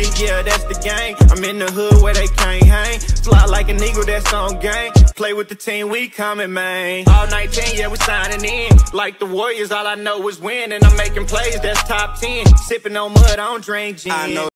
yeah, that's the game. I'm in the hood where they can't hang. Fly like an eagle, that's on game. Play with the team, we coming, man. All 19, yeah, we signing in. Like the Warriors, all I know is win. And I'm making plays, that's top 10. Sipping on mud, I don't drink gin. I know.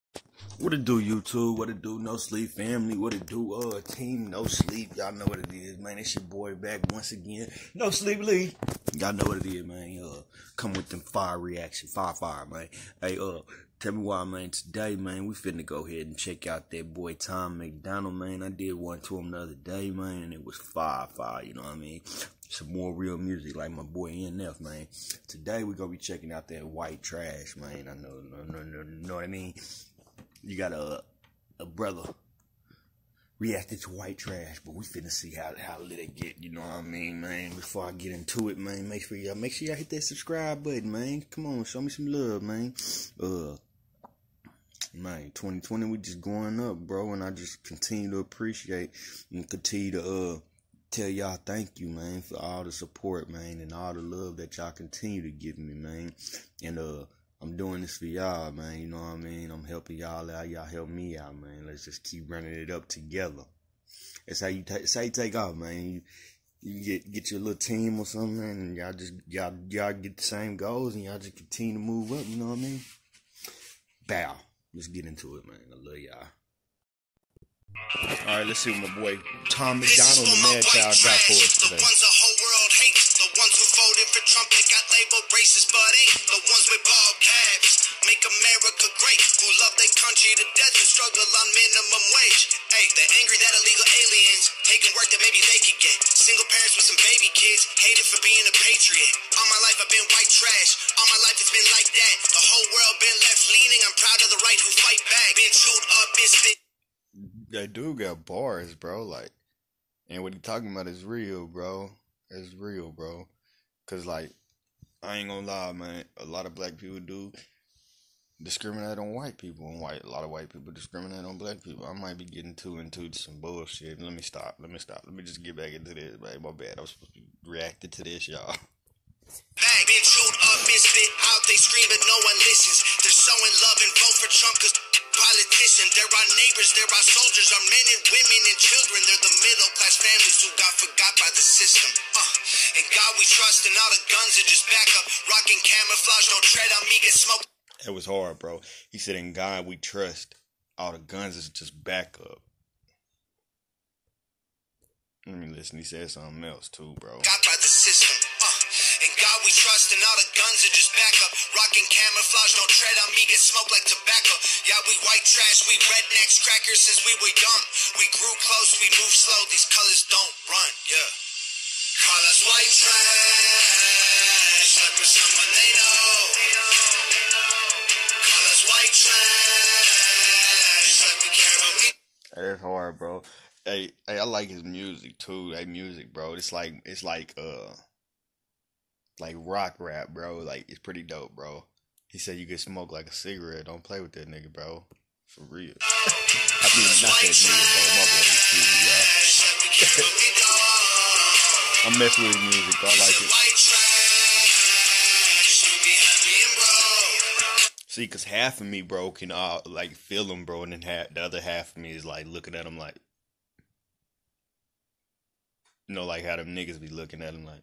What it do, YouTube? What it do, No Sleep family? What it do, uh, team No Sleep? Y'all know what it is, man. It's your boy back once again. No Sleep Lee. Y'all know what it is, man. Uh, come with them fire reaction, fire, fire, man. Hey, uh, tell me why, man. Today, man, we finna go ahead and check out that boy Tom MacDonald, man. I did one to him the other day, man, and it was fire, fire. You know what I mean? Some more real music like my boy NF, man. Today we gonna be checking out that white trash, man. I know, know, no, no, know what I mean? you got a a brother reacted to white trash, but we finna see how how lit it get. You know what I mean, man? Before I get into it, man, make sure y'all make sure y'all hit that subscribe button, man. Come on, show me some love, man. Uh, man, 2020 we just going up, bro, and I just continue to appreciate and continue to uh tell y'all thank you, man, for all the support, man, and all the love that y'all continue to give me, man. And uh I'm doing this for y'all, man. You know what I mean? I'm helping y'all out. Y'all help me out, man. Let's just keep running it up together. That's how you take. That's how you take off, man. You, you get get your little team or something, and y'all just y'all y'all get the same goals, and y'all just continue to move up. You know what I mean? Bow. Let's get into it, man. I love y'all. All right, let's see what my boy Tom MacDonald, the Madchild, got for us today Trump, they got labeled racist, but ain't the ones with ball caps. Make America great, who love their country to death and struggle on minimum wage. Hey, they're angry that illegal aliens taking work that maybe they could get. Single parents with some baby kids, hated for being a patriot. All my life I've been white trash. That dude got bars, bro. Like, and what he talking about is real, bro. It's real, bro. Cause like, I ain't gonna lie, man. A lot of black people do discriminate on white people, and white a lot of white people discriminate on black people. I might be getting too into some bullshit. Let me stop. Let me stop. Let me just get back into this, man. My bad. I was supposed to be reacting to this, y'all. Been chewed up, spit out, they no one listens. They're sowing love and vote for Trump cause politicians, they're our neighbors, they're our soldiers, our men and women and children. They're the middle class families who got forgot by the system. Uh, and God we trust, and all the guns are just backup. Rocking camouflage, don't tread on me, get smoked. It was hard, bro. He said, "In God we trust." All the guns is just backup. Let me listen. He said something else too, bro. Got by the system. The guns are. Rocking camouflage, don't tread on me, get smoked like tobacco. Yeah, we white trash, we rednecks, crackers since we were young. We grew close, we move slow, these colors don't run, yeah. Call us white trash, like we're someone they know. Call us white trash, like we care about we. That's hard, bro. Hey, hey, I like his music too. Hey, music, bro. It's like it's like uh like rock rap, bro. Like it's pretty dope, bro. He said you can smoke like a cigarette. Don't play with that nigga, bro. For real. I mean, not that nigga, bro. My bad. Excuse me, y'all. I mess with his music. I like it. See, cause half of me, bro, can uh, like feel him, bro, and then half, the other half of me is like looking at him like, you know, like how them niggas be looking at him like.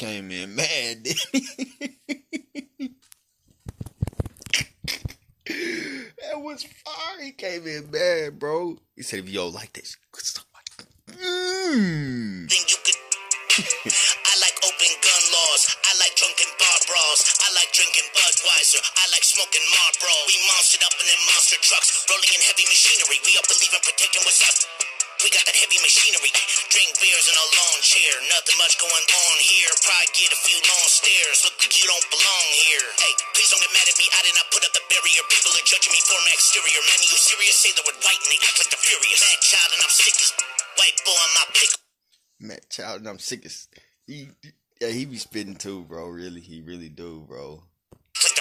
came in mad. that was fire. He came in mad, bro. He said, if you don't like this, mm. Then you could. I like open gun laws. I like drunken bar brawls. I like drinking Budweiser. I like smoking Marlboro. We monstered up in them monster trucks, rolling in heavy machinery. We all believe in protecting what's up. Chair. Nothing much going on here. Probably get a few long stares. Look like you don't belong here. Hey, please don't get mad at me. I did not put up the barrier. People are judging me for Max exterior. Many who serious say the word white and they act like the furious. Madchild and I'm sick as white boy on my pick. Madchild, and I'm sick as he. Yeah, he be spitting too, bro. Really, he really do, bro.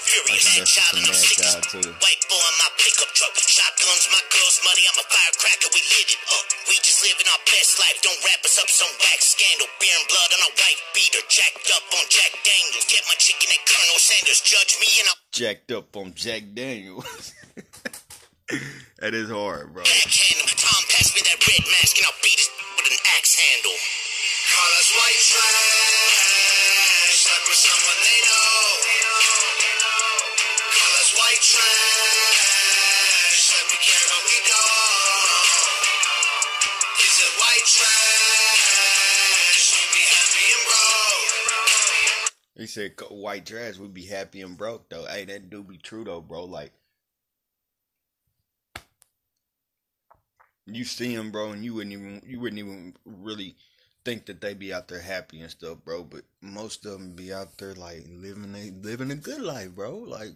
Like furious. Madchild and I'm sick as white boy on my pickup truck. Shotguns, my girl's money. I'm a firecracker. We lit it up. We just living our best life. Don't wrap us up some wax scandal. Beer and blood on a white beater. Jacked up on Jack Daniels. Get my chicken at Colonel Sanders. Judge me and I'll Jacked up on Jack Daniels. that is hard, bro. backhand him. Tom, pass me that red mask and I'll beat his with an axe handle. Call us white trash. He said "Co- white trash would be happy and broke though. Hey, that do be true though, bro. Like you see him, bro, and you wouldn't even you wouldn't even really think that they'd be out there happy and stuff, bro. But most of them be out there like living a living a good life, bro. Like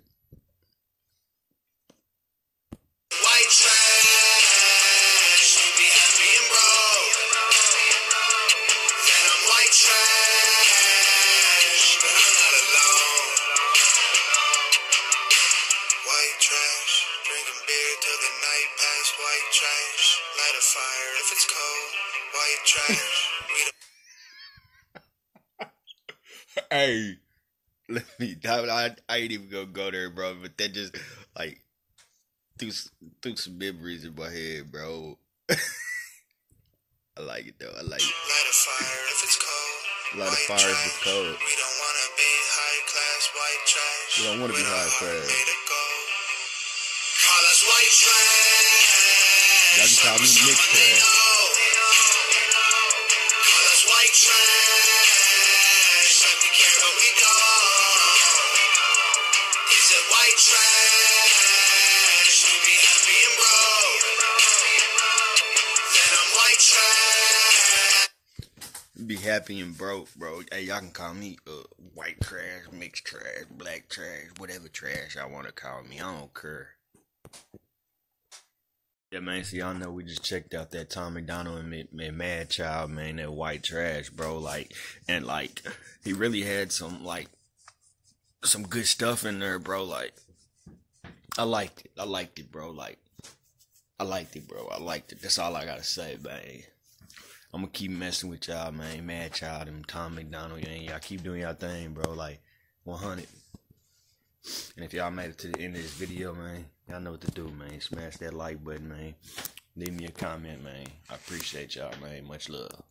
hey, let me. I, I, I ain't even gonna go there, bro. But that just like threw threw some memories in my head, bro. I like it though. I like it. light a fire if it's cold. Light a fire if it's cold. We don't wanna be high class white trash. We don't wanna be With a high class. made of gold. Call us white trash. Y'all can call me they trash. Be happy and broke. Bro. Hey, y'all can call me uh, white trash, mixed trash, black trash, whatever trash y'all want to call me. I don't care. Yeah, man. So y'all know we just checked out that Tom MacDonald and, and Madchild, man. That white trash, bro. Like, and like, he really had some like some good stuff in there, bro. Like, I liked it. I liked it, bro. Like, I liked it, bro. I liked it. That's all I gotta say, man. I'm gonna keep messing with y'all, man. Madchild and Tom MacDonald, man. Y'all keep doing y'all thing, bro. Like 100. And if y'all made it to the end of this video, man, y'all know what to do, man. Smash that like button, man. Leave me a comment, man. I appreciate y'all, man. Much love.